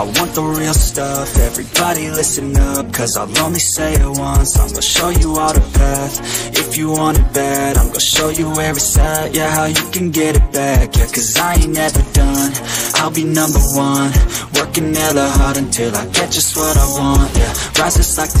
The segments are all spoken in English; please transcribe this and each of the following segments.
I want the real stuff, everybody listen up, cause I'll only say it once, I'm gonna show you all the path, if you want it bad, I'm gonna show you where it's at, yeah, how you can get it back, yeah, cause I ain't never done, I'll be number one, working hella hard until I get just what I want, yeah, rises like the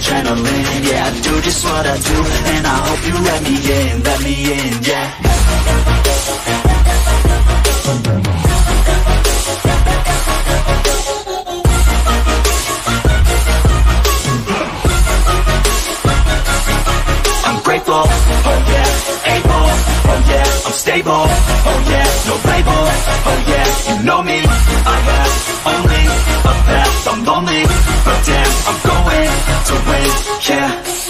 adrenaline, yeah, I do just what I do, and I hope you let me in, let me in, yeah. I'm grateful, oh oh stable, oh yeah, no label, oh yeah, you know me, I have only a path, I'm lonely, but damn, I'm going to win, yeah.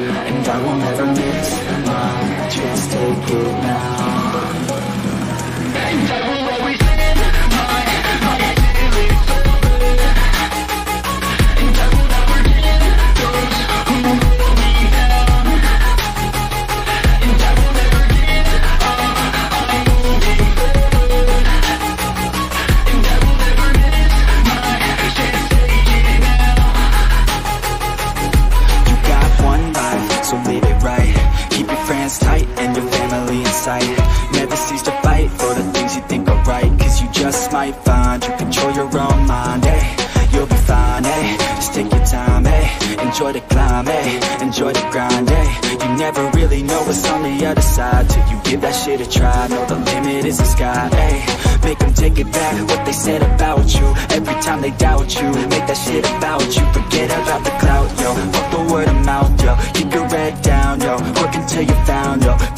And I will never miss my chance, take it now might find you. Control your own mind, eh? You'll be fine, eh? Just take your time, eh? Enjoy the climb, eh? Enjoy the grind, eh? You never really know what's on the other side Till you give that shit a try. Know the limit is the sky, eh? Make them take it back What they said about you. Every time they doubt you Make that shit about you. Forget about the clout, yo. Fuck the word of mouth, yo. Keep your head down, yo. Work until you're found, yo